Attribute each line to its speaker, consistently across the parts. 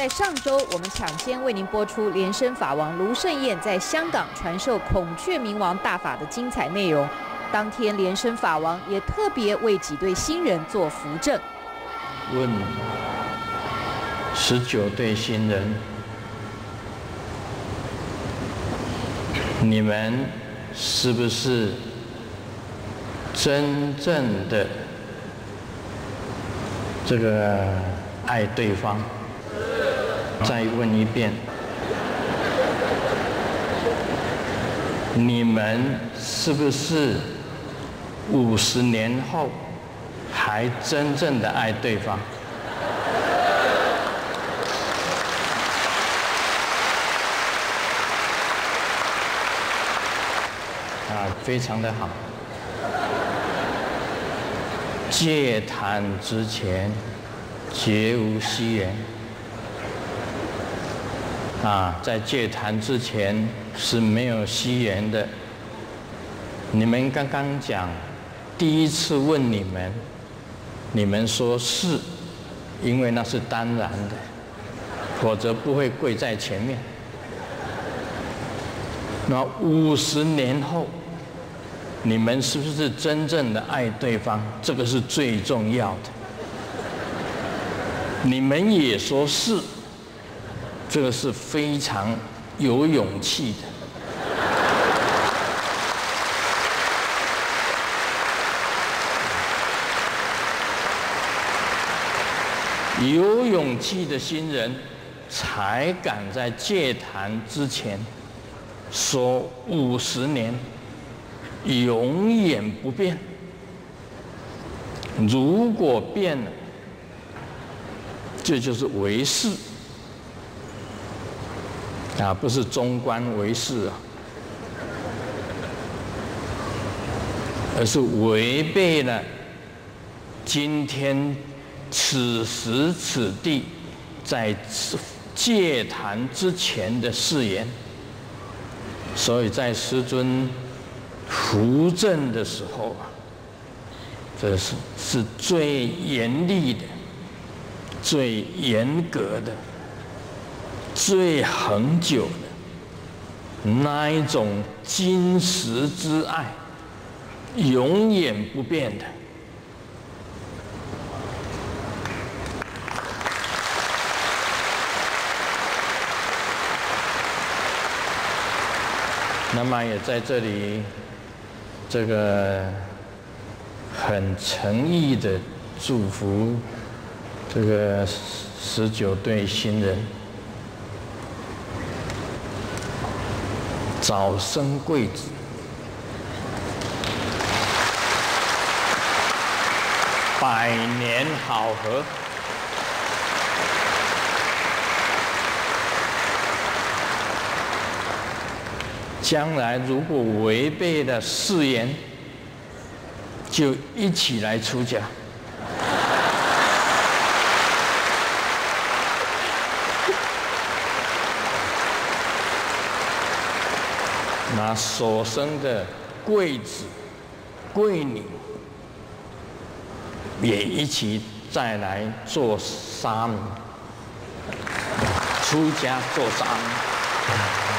Speaker 1: 在上周，我们抢先为您播出莲生法王卢胜彦在香港传授孔雀明王大法的精彩内容。当天，莲生法王也特别为几对新人做扶正。
Speaker 2: 问十九对新人，你们是不是真正的这个爱对方？再问一遍，你们是不是五十年后还真正的爱对方？啊，非常的好。戒坛之前，绝无虚言。啊，在戒坛之前是没有虚言的。你们刚刚讲，第一次问你们，你们说是，因为那是当然的，否则不会跪在前面。那五十年后，你们是不是真正的爱对方？这个是最重要的。你们也说是。这个是非常有勇气的，有勇气的新人才敢在戒坛之前说五十年永远不变。如果变了，这就是违誓。啊，不是中观为事啊，而是违背了今天此时此地在戒坛之前的誓言。所以在师尊扶正的时候啊，这是是最严厉的、最严格的。最恒久的那一种金石之爱，永远不变的。那么也在这里，这个很诚意的祝福这个十九对新人。早生贵子，百年好合。将来如果违背了誓言，就一起来出家。那所生的贵子、贵女，也一起再来做沙弥，出家做沙弥。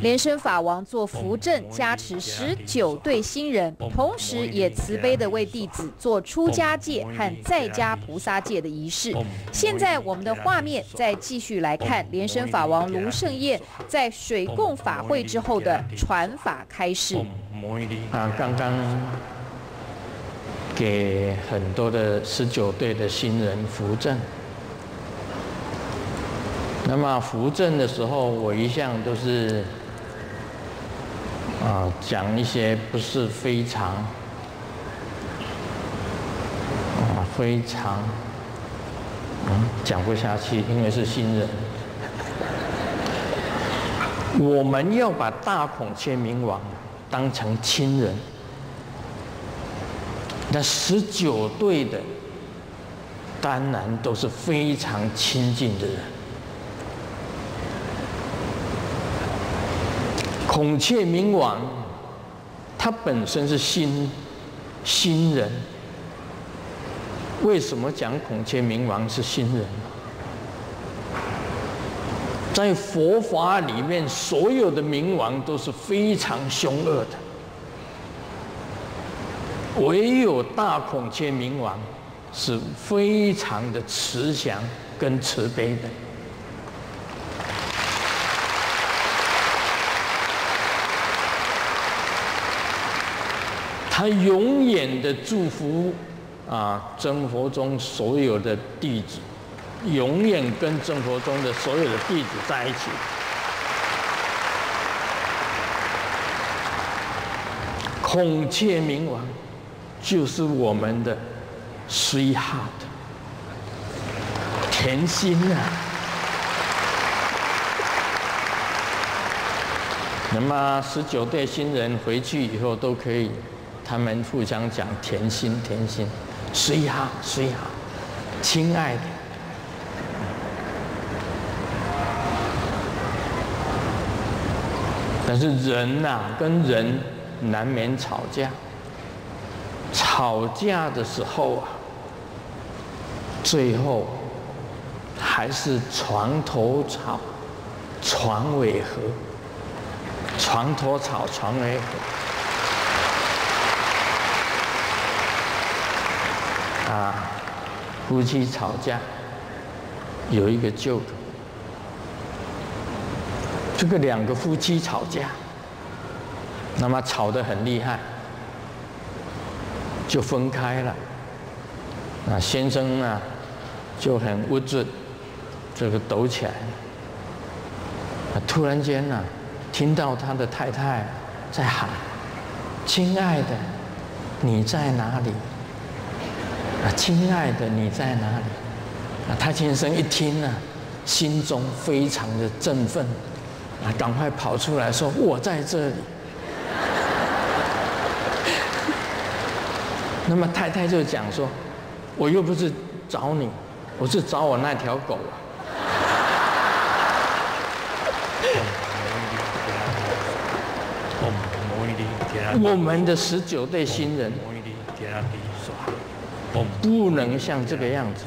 Speaker 1: 莲生法王做扶正加持十九对新人，同时也慈悲的为弟子做出家戒和在家菩萨戒的仪式。现在我们的画面再继续来看莲生法王卢胜业在水供法会之后的传法开示。
Speaker 2: 啊，刚刚给很多的十九对的新人扶正。那么扶正的时候，我一向都是。啊，讲一些不是非常啊，非常嗯，讲不下去，因为是新人。我们要把大孔雀明王当成亲人，那十九对的当然都是非常亲近的人。孔雀明王，他本身是新新人，为什么讲孔雀明王是新人？在佛法里面，所有的明王都是非常凶恶的，唯有大孔雀明王是非常的慈祥跟慈悲的。他永远的祝福啊，真佛中所有的弟子。永远跟真佛中的所有的弟子在一起。孔雀明王就是我们的 sweetheart，甜心啊。那么十九对新人回去以后都可以，他们互相讲甜心，甜心，sweetheart，sweetheart，亲爱的。但是人呐，跟人难免吵架。吵架的时候啊，最后还是床头吵，床尾和。床头吵，床尾和。啊，夫妻吵架有一个旧的。这个两个夫妻吵架，那么吵得很厉害，就分开了。那先生呢，就很无助，这个抖起来。突然间呢，听到他的太太在喊：“亲爱的，你在哪里？”啊，亲爱的，你在哪里？啊，他先生一听呢，心中非常的振奋。啊！赶快跑出来说我在这里。那么太太就讲说，我又不是找你，我是找我那条狗啊。我们的十九对新人，我不能像这个样子。